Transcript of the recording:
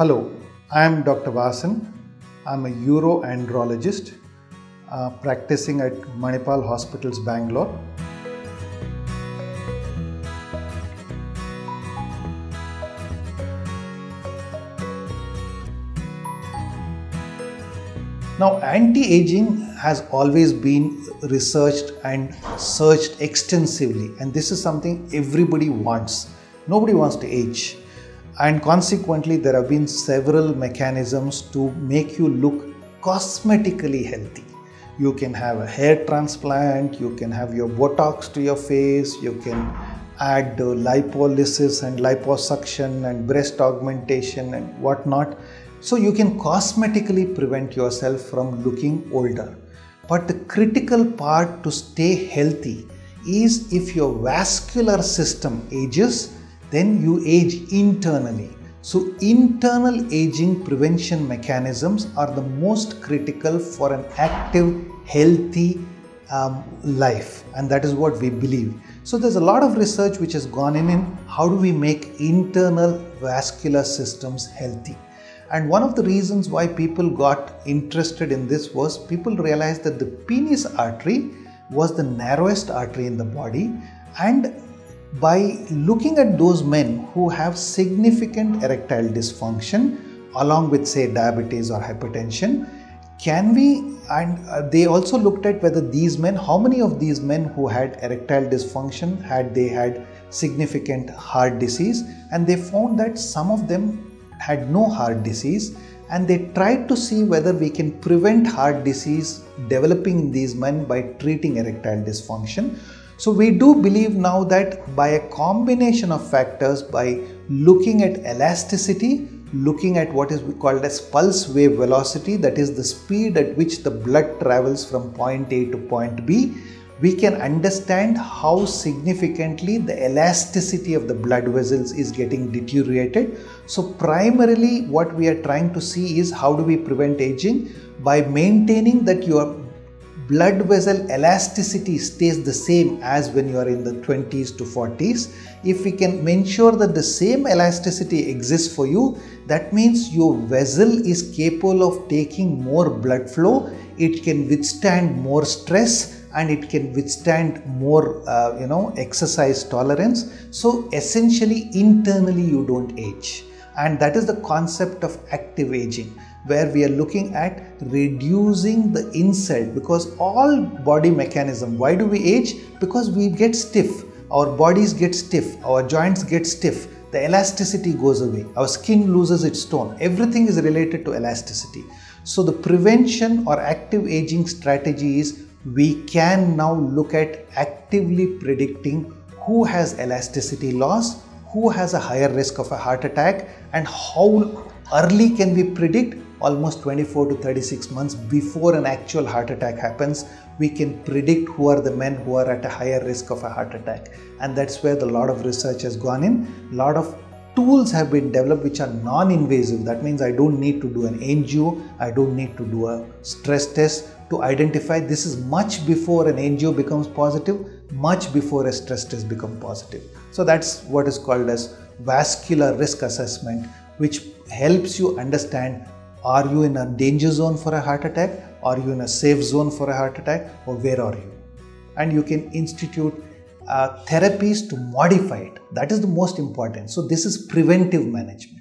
Hello, I am Dr. Vasan. I'm a uroandrologist uh, practicing at Manipal Hospitals, Bangalore. Now, anti aging has always been researched and searched extensively, and this is something everybody wants. Nobody wants to age, and consequently, there have been several mechanisms to make you look cosmetically healthy. You can have a hair transplant, you can have your Botox to your face, you can add lipolysis and liposuction and breast augmentation and whatnot so you can cosmetically prevent yourself from looking older. But the critical part to stay healthy is if your vascular system ages, then you age internally. So, internal aging prevention mechanisms are the most critical for an active, healthy um, life, and that is what we believe. So, there's a lot of research which has gone in in how do we make internal vascular systems healthy. And one of the reasons why people got interested in this was people realized that the penis artery was the narrowest artery in the body. And by looking at those men who have significant erectile dysfunction, along with, say, diabetes or hypertension, can we and uh, they also looked at whether these men how many of these men who had erectile dysfunction had they had significant heart disease and they found that some of them had no heart disease and they tried to see whether we can prevent heart disease developing in these men by treating erectile dysfunction. So, we do believe now that by a combination of factors, by looking at elasticity, looking at what is called as pulse wave velocity, that is the speed at which the blood travels from point A to point B, we can understand how significantly the elasticity of the blood vessels is getting deteriorated. So, primarily, what we are trying to see is how do we prevent aging by maintaining that your blood vessel elasticity stays the same as when you are in the 20s to 40s. If we can ensure that the same elasticity exists for you, that means your vessel is capable of taking more blood flow, it can withstand more stress and it can withstand more uh, you know exercise tolerance so essentially internally you don't age and that is the concept of active aging where we are looking at reducing the insult because all body mechanism why do we age? Because we get stiff. Our bodies get stiff. Our joints get stiff. The elasticity goes away. Our skin loses its tone. Everything is related to elasticity. So the prevention or active aging strategy is we can now look at actively predicting who has elasticity loss, who has a higher risk of a heart attack, and how early can we predict? Almost 24 to 36 months before an actual heart attack happens we can predict who are the men who are at a higher risk of a heart attack. And that's where the lot of research has gone in. A lot of tools have been developed which are non-invasive. That means i don't need to do an angio i don't need to do a stress test to identify this is much before an angio becomes positive, much before a stress test becomes positive. So that's what is called as vascular risk assessment, which helps you understand are you in a danger zone for a heart attack, are you in a safe zone for a heart attack, or where are you? And you can institute uh, therapies to modify it. That is the most important. So, this is preventive management.